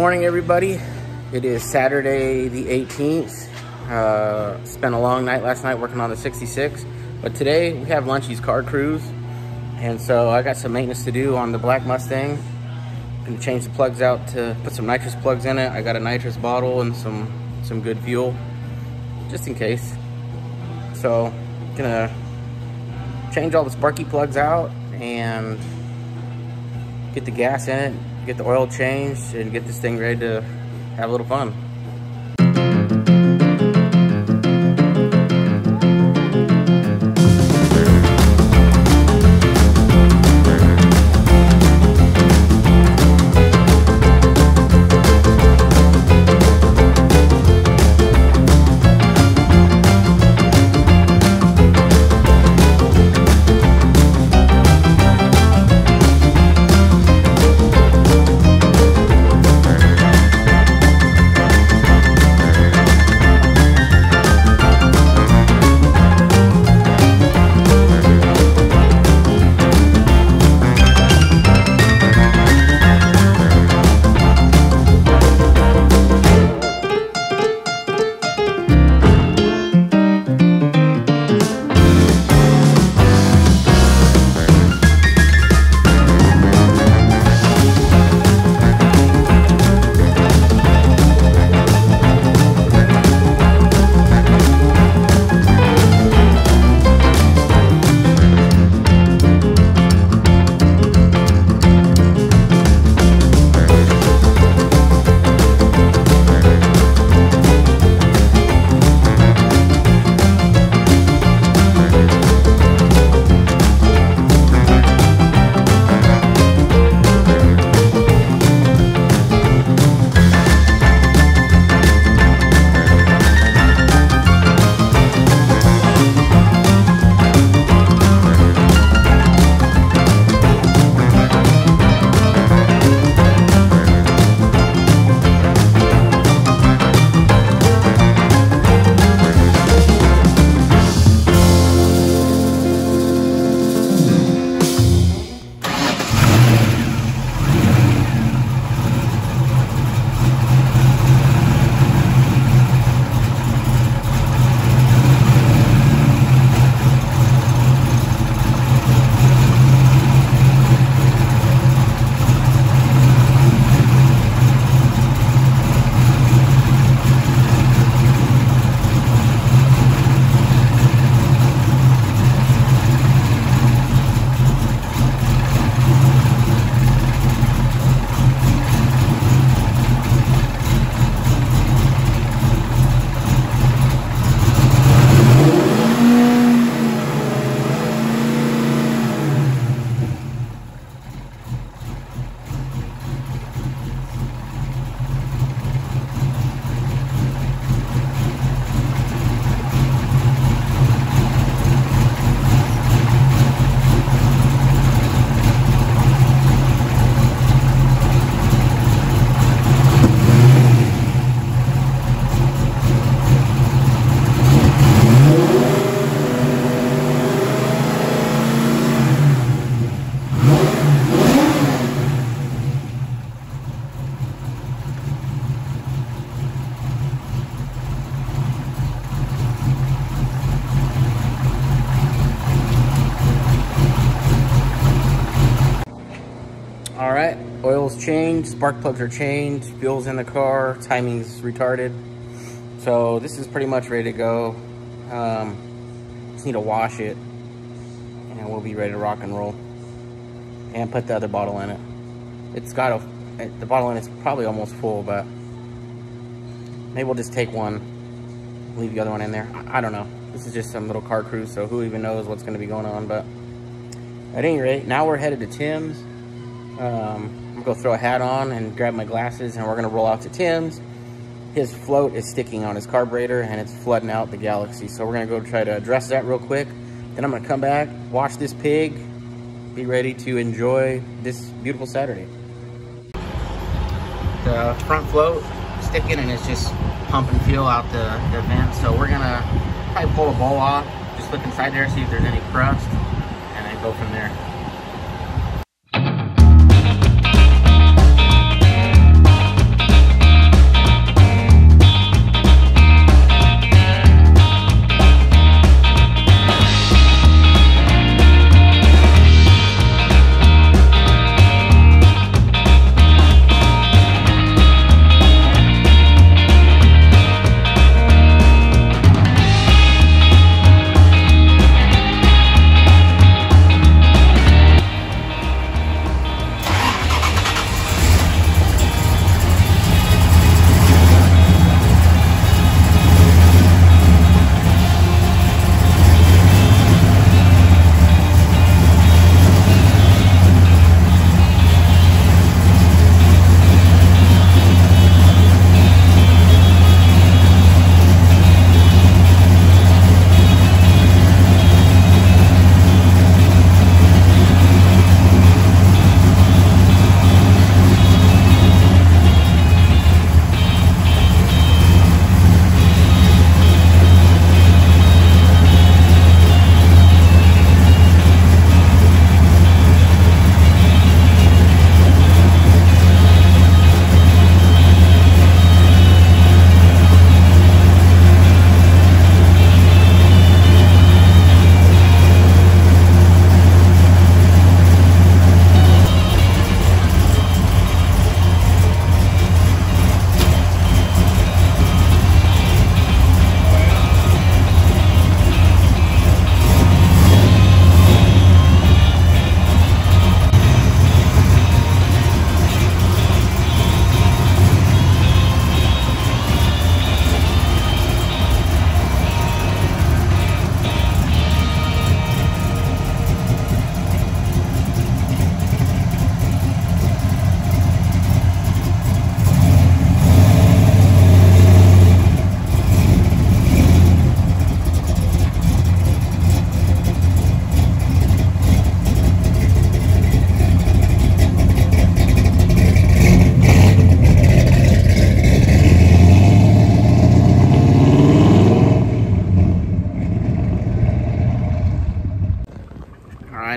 Morning, everybody. It is Saturday the 18th. Uh, spent a long night last night working on the 66, but today we have Lunchy's car cruise, and so I got some maintenance to do on the black Mustang. Gonna change the plugs out to put some nitrous plugs in it. I got a nitrous bottle and some some good fuel, just in case. So, gonna change all the sparky plugs out and get the gas in it, get the oil changed, and get this thing ready to have a little fun. Changed, spark plugs are changed, fuel's in the car, timing's retarded. So this is pretty much ready to go. Um, just need to wash it and we'll be ready to rock and roll. And put the other bottle in it. It's got a, the bottle in it's probably almost full, but maybe we'll just take one, leave the other one in there. I, I don't know. This is just some little car cruise, so who even knows what's gonna be going on, but at any rate, now we're headed to Tim's. Um, I'm gonna throw a hat on and grab my glasses and we're gonna roll out to Tim's. His float is sticking on his carburetor and it's flooding out the Galaxie. So we're gonna go try to address that real quick. Then I'm gonna come back, wash this pig, be ready to enjoy this beautiful Saturday. The front float sticking and it's just pumping fuel out the, the vent. So we're gonna probably pull a bowl off, just look inside there, see if there's any crust, and then go from there.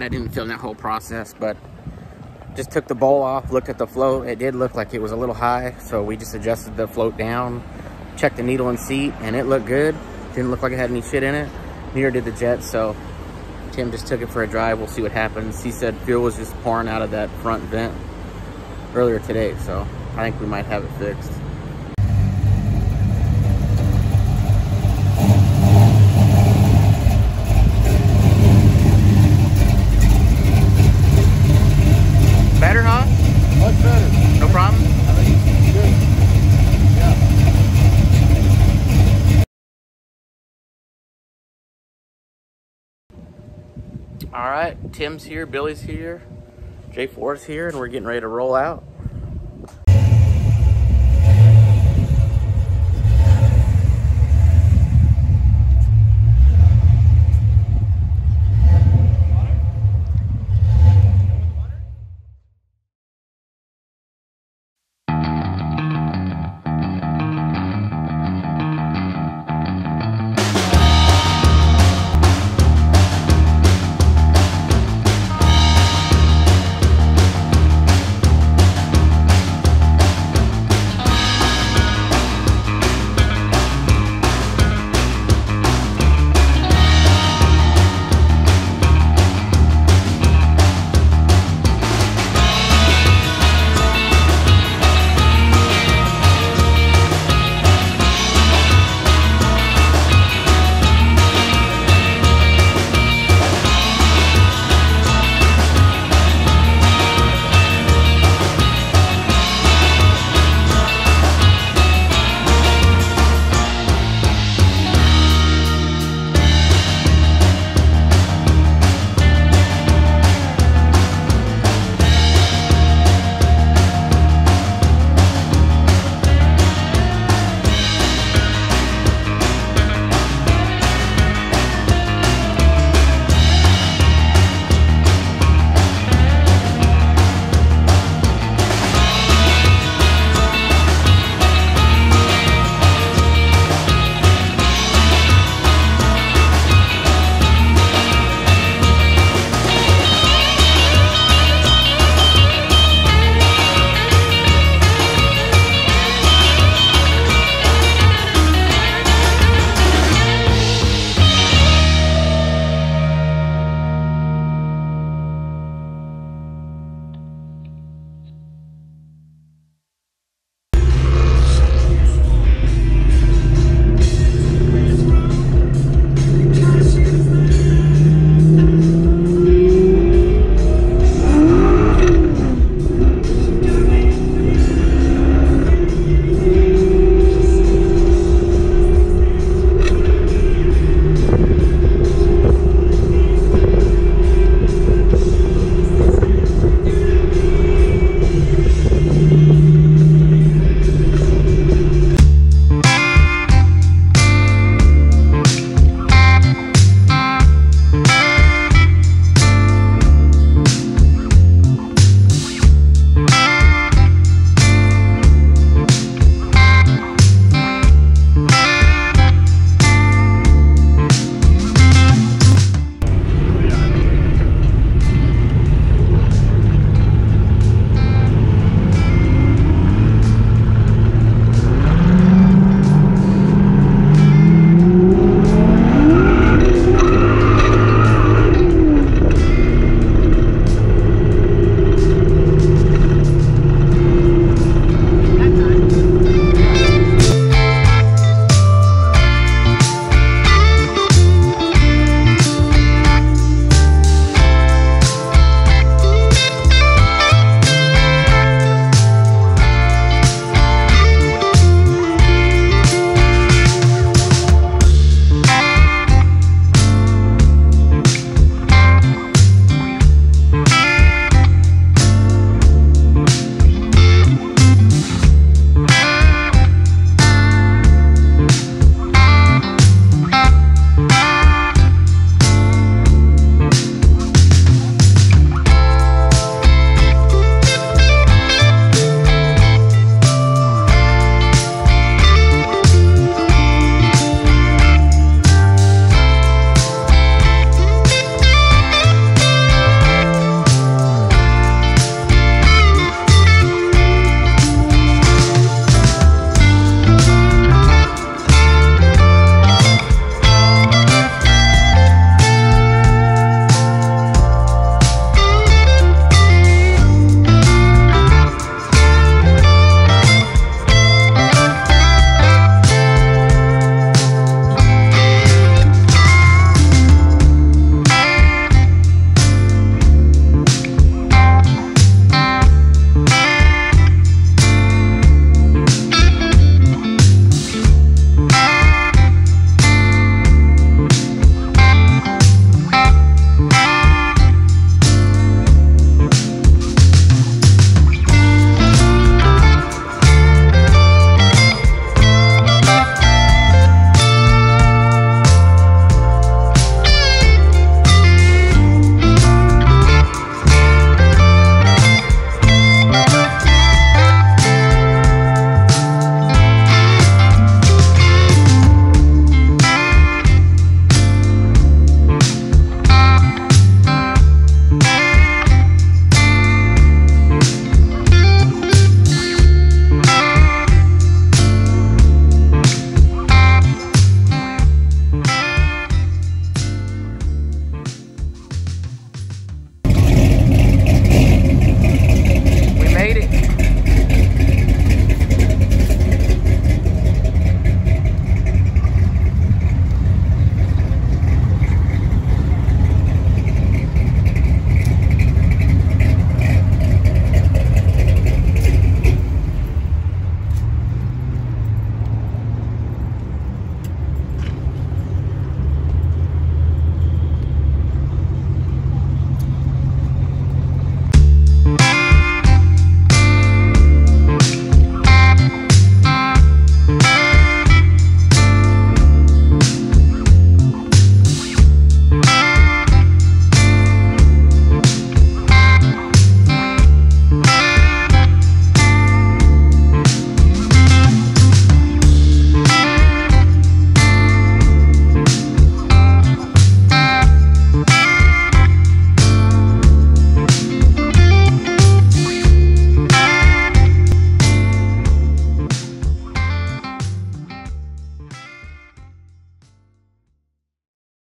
I didn't film that whole process, but just took the bowl off, looked at the float. It did look like it was a little high, so we just adjusted the float down, checked the needle and seat, and it looked good. Didn't look like it had any shit in it. Neither did the jet, so Tim just took it for a drive. We'll see what happens. He said fuel was just pouring out of that front vent earlier today, so I think we might have it fixed. Better, huh? Much better. No problem? I think it's good. Yeah. All right, Tim's here, Billy's here, Jay Ford's here, and we're getting ready to roll out.